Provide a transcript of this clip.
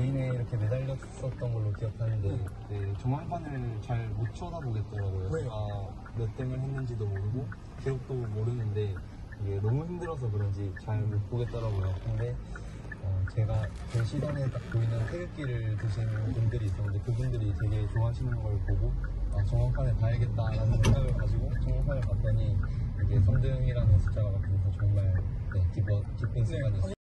레인에 이렇게 매달렸었던 걸로 기억하는데 네, 네 종합판을 잘 못 쳐다보겠더라고요. 왜? 제가 몇 등을 했는지도 모르고 기록도 모르는데 이게 너무 힘들어서 그런지 잘 못 보겠더라고요. 근데 어, 제가 그 시선에 딱 보이는 태극기를 드시는 분들이 있었는데 그분들이 되게 좋아하시는 걸 보고 아, 정확판에 봐야겠다라는 생각을 가지고 정확판을 봤더니 이게 3등이라는 숫자가 바뀌면서 정말 네, 기뻐, 기쁜 네. 순간이었어요.